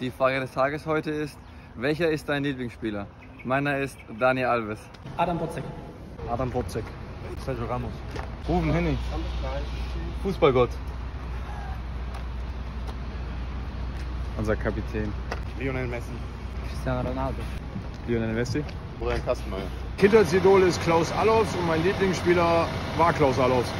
Die Frage des Tages heute ist, welcher ist dein Lieblingsspieler? Meiner ist Daniel Alves. Adam Botzek. Adam Botzek. Sergio Ramos. Ruben Henning. Fußballgott. Unser Kapitän. Lionel Messi. Cristiano Ronaldo. Lionel Messi. Brian Kastenmeier. Kindheitsidol ist Klaus Allofs und mein Lieblingsspieler war Klaus Allofs.